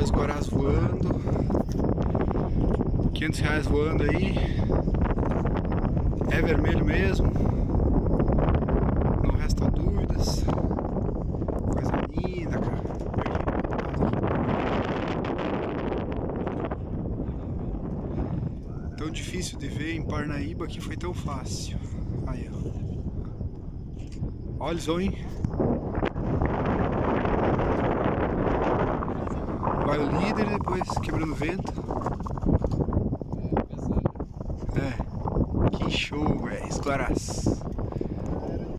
Olha os guarás voando. 500 reais voando aí. É vermelho mesmo. Não resta dúvidas. Coisa linda, cara. Tão difícil de ver em Parnaíba que foi tão fácil. Aí, ó. Olha o hein? Vai o líder e depois quebrando vento. É. Que show, velho. Esclaras.